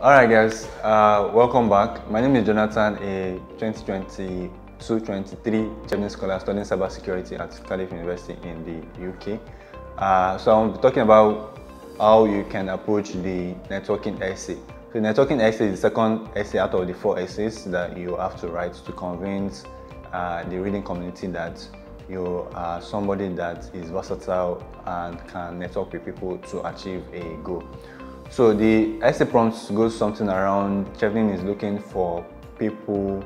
Alright guys, uh, welcome back. My name is Jonathan, a 2022-23 Chevening scholar studying cybersecurity at Cardiff University in the UK. Uh, so be talking about how you can approach the networking essay. So networking essay is the second essay out of the four essays that you have to write to convince uh, the reading community that you are somebody that is versatile and can network with people to achieve a goal. So the essay prompts goes something around Chevening is looking for people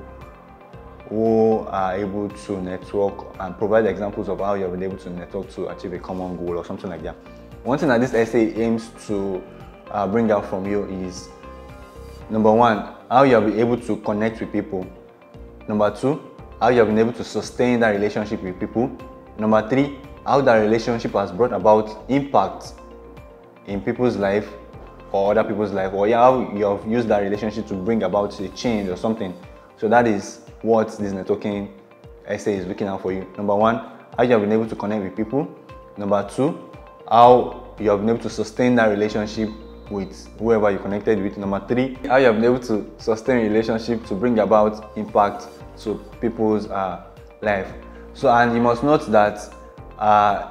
who are able to network and provide examples of how you have been able to network to achieve a common goal or something like that. One thing that this essay aims to uh, bring out from you is number one, how you have been able to connect with people. Number two, how you have been able to sustain that relationship with people. Number three, how that relationship has brought about impact in people's life or other people's life, or how you have used that relationship to bring about a change or something. So that is what this networking essay is looking out for you. Number one, how you have been able to connect with people. Number two, how you have been able to sustain that relationship with whoever you connected with. Number three, how you have been able to sustain a relationship to bring about impact to people's uh, life. So, and you must note that uh,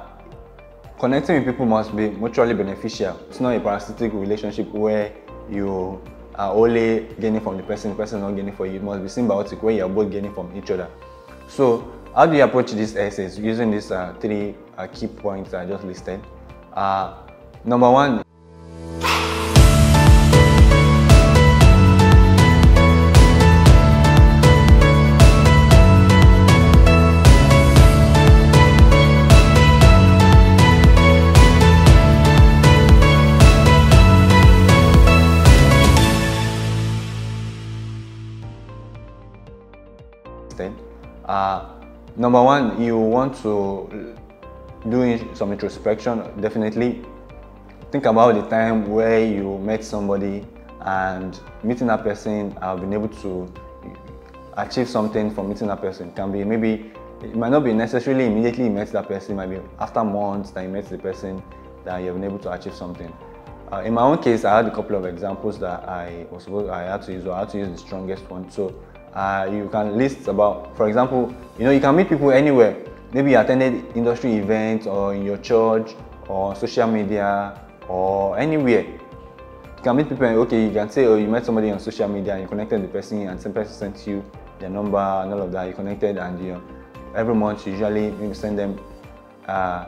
connecting with people must be mutually beneficial. It's not a parasitic relationship where you are only gaining from the person, the person is not gaining for you. It must be symbiotic where you are both gaining from each other. So, how do you approach these essays using these uh, three uh, key points I just listed? Uh, number one, number one, you want to do some introspection. Definitely think about the time where you met somebody and meeting that person, I've been able to achieve something from meeting that person. Can be maybe it might not be necessarily immediately you met that person, it might be after months that you met the person that you've been able to achieve something. Uh, in my own case, I had a couple of examples that I was supposed I had to use, or I had to use the strongest one. So uh, you can list about, for example, you know, you can meet people anywhere. Maybe you attended industry events or in your church or social media or anywhere. You can meet people and okay, you can say, oh, you met somebody on social media and you connected the person and some person sent you their number and all of that. You connected and you know, every month usually you send them uh,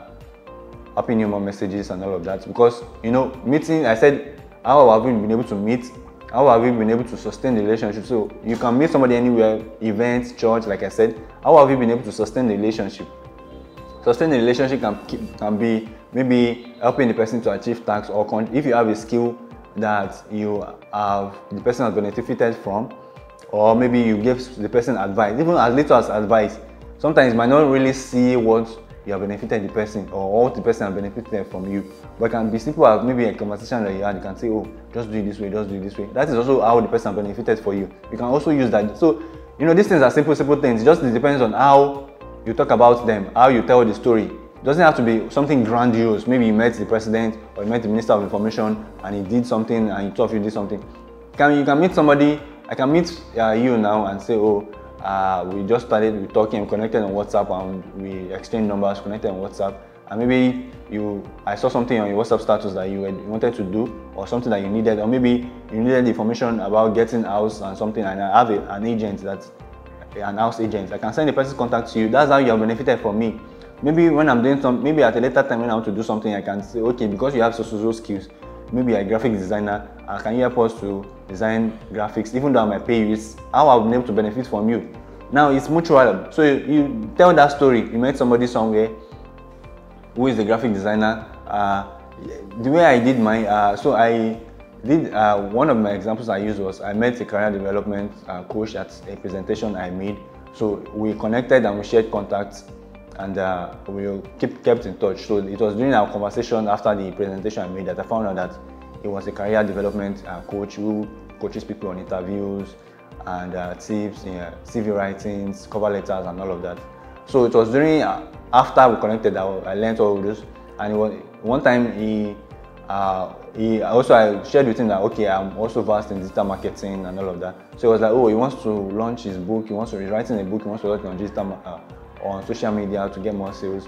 happy new month messages and all of that because you know meeting. I said, how have you been able to meet how have you been able to sustain the relationship? So you can meet somebody anywhere, events, church, like I said. How have you been able to sustain the relationship? Sustain the relationship can, can be maybe helping the person to achieve tasks or if you have a skill that you have the person has benefited from or maybe you give the person advice, even as little as advice. Sometimes you might not really see what you have benefited the person or what the person has benefited from you. But it can be simple as maybe a conversation that you had, you can say, oh, just do it this way, just do it this way. That is also how the person benefited for you. You can also use that. So, you know, these things are simple, simple things. It just depends on how you talk about them, how you tell the story. Doesn't have to be something grandiose. Maybe you met the president or you met the minister of information and he did something and he told you did something. Can, you can meet somebody, I can meet uh, you now and say, oh, uh, we just started we talking, connected on WhatsApp and we exchanged numbers, connected on WhatsApp. And maybe you, I saw something on your WhatsApp status that you wanted to do, or something that you needed, or maybe you needed information about getting house and something, and I have a, an agent that, an house agent. I can send the person's contact to you. That's how you have benefited from me. Maybe when I'm doing some, maybe at a later time when I want to do something, I can say, okay, because you have social skills, maybe a graphic designer, uh, can you help us to design graphics, even though I might pay you, how I've been able to benefit from you. Now it's mutual. So you, you tell that story. You met somebody somewhere who is the graphic designer. Uh, the way I did my, uh, so I did uh, one of my examples I used was I met a career development uh, coach at a presentation I made. So we connected and we shared contacts and uh, we keep kept in touch. So it was during our conversation after the presentation I made that I found out that he was a career development uh, coach who coaches people on interviews and uh, tips, yeah, CV writings, cover letters, and all of that. So it was during uh, after we connected that I learned all of this. And was, one time he uh, he also I shared with him that okay, I'm also vast in digital marketing and all of that. So he was like, oh, he wants to launch his book. He wants to he's writing a book. He wants to work on digital uh, on social media to get more sales.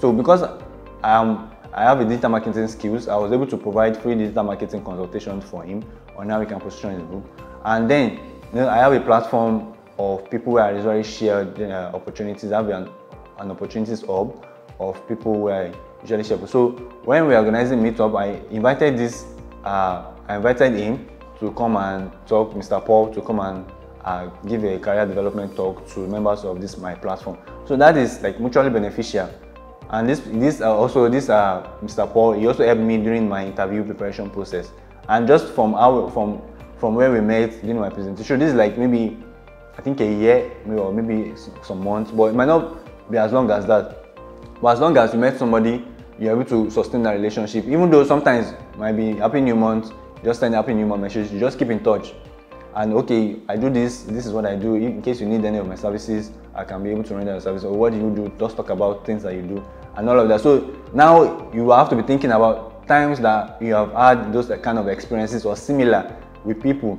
So because I am I have a digital marketing skills, I was able to provide free digital marketing consultations for him on how he can position his book. And then you know, I have a platform of people where I usually share uh, opportunities. I have an, an opportunities hub of people where I usually share. So when we are organizing meetup, I invited this, uh, I invited him to come and talk, Mr. Paul, to come and give a career development talk to members of this my platform. So that is like mutually beneficial. And this, this uh, also this uh, Mr. Paul, he also helped me during my interview preparation process. And just from our from from where we met during my presentation, this is like maybe I think a year maybe, or maybe some months, but it might not be as long as that. But as long as you met somebody, you're able to sustain that relationship. Even though sometimes might be happy new month, just send happy new month message, you just keep in touch. And okay, I do this, this is what I do. In case you need any of my services, I can be able to render the service. Or what do you do? Just talk about things that you do and all of that. So now you have to be thinking about times that you have had those kind of experiences or similar with people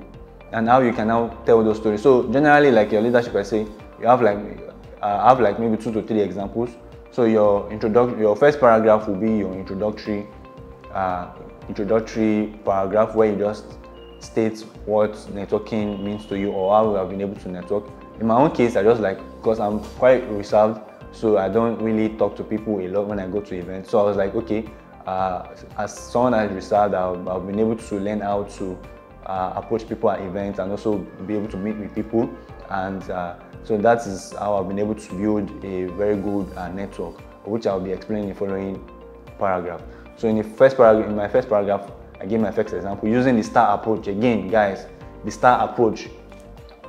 and how you can now tell those stories. So generally, like your leadership, I say you have like uh, have like maybe two to three examples. So your introduction, your first paragraph will be your introductory uh, introductory paragraph where you just state what networking means to you or how you have been able to network. In my own case, I just like because I'm quite reserved, so I don't really talk to people a lot when I go to events. So I was like, okay, uh, as someone is reserved, I've, I've, been able to learn how to uh, approach people at events and also be able to meet with people. And uh, so that is how I've been able to build a very good uh, network, which I'll be explaining in the following paragraph. So in the first paragraph, in my first paragraph, I gave my first example using the STAR approach. Again, guys, the STAR approach.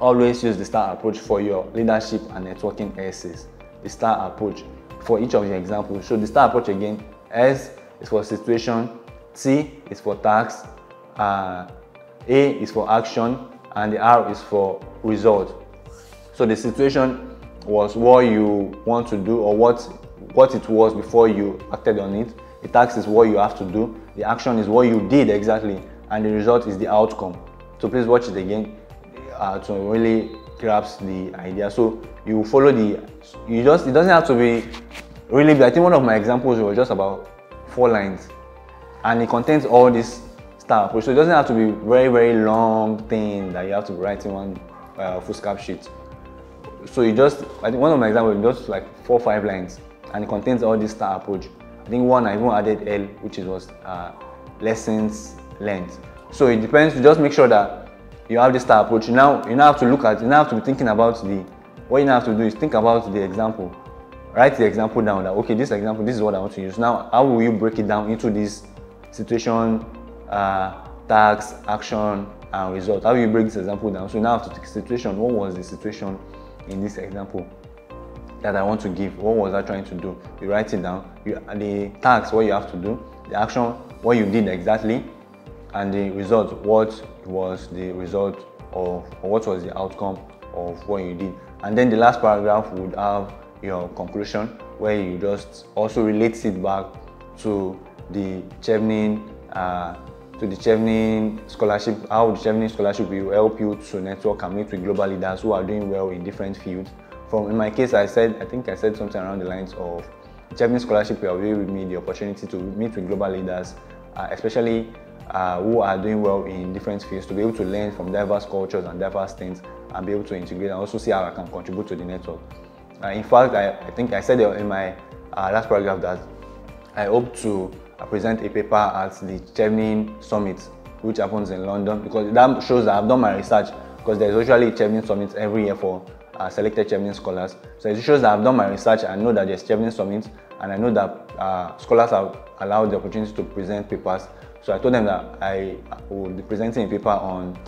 Always use the STAR approach for your leadership and networking essays. The STAR approach for each of your examples. So the STAR approach again, S is for situation, T is for task, uh, A is for action, and the R is for result. So the situation was what you want to do or what what it was before you acted on it. The task is what you have to do. The action is what you did exactly, and the result is the outcome. So please watch it again uh, to really grasp the idea. So you follow the. You just it doesn't have to be really. I think one of my examples was just about four lines, and it contains all this stuff. So it doesn't have to be very very long thing that you have to write in one uh, foolscap sheet. So you just I think one of my examples just like four five lines, and it contains all this star approach. I think one I even added L, which is was uh, lessons learned. So it depends. You just make sure that you have this star approach. Now you now have to look at. You now have to be thinking about the. What you now have to do is think about the example. Write the example down. That okay, this example, this is what I want to use. Now, how will you break it down into this situation, uh, task, action, and result? How will you break this example down? So now have to take situation. What was the situation in this example? That I want to give. What was I trying to do? You write it down. You, the task, what you have to do. The action, what you did exactly. And the result, what was the result of, or what was the outcome of what you did. And then the last paragraph would have your conclusion, where you just also relate it back to the Chevening, uh, to the Chevening scholarship, how the Chevening scholarship will help you to network and meet with global leaders who are doing well in different fields from in my case, I said I think I said something around the lines of Chevening Scholarship will give me the opportunity to meet with global leaders, uh, especially uh, who are doing well in different fields, to be able to learn from diverse cultures and diverse things, and be able to integrate and also see how I can contribute to the network. Uh, in fact, I, I, think I said in my uh, last paragraph that I hope to present a paper at the Chevening Summit, which happens in London, because that shows that I've done my research. Because there's usually Chevening Summit every year for uh, selected Chevening scholars. So it shows that I've done my research. I know that there's Chevening Summit, and I know that uh, scholars are allowed the opportunity to present papers. So I told them that I will be presenting a paper on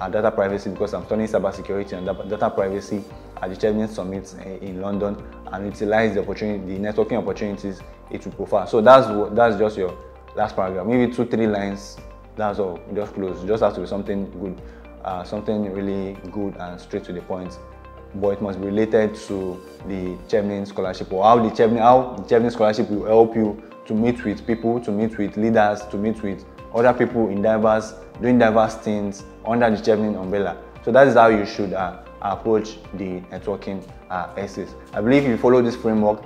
uh, data privacy because I'm studying cybersecurity and data privacy at the Chevening Summit in London and utilize the opportunity, the networking opportunities it will provide. So that's that's just your last paragraph. Maybe two, three lines. That's all. Just close. Just has to be something good, uh, something really good and straight to the point but it must be related to the Chevening scholarship or how the Chevening, how the Chevening scholarship will help you to meet with people, to meet with leaders, to meet with other people in diverse, doing diverse things under the Chevening umbrella. So that is how you should uh, approach the networking uh, essays. I believe if you follow this framework,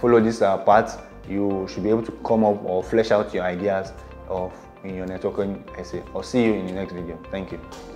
follow this uh, path, you should be able to come up or flesh out your ideas of in your networking essay. I'll see you in the next video. Thank you.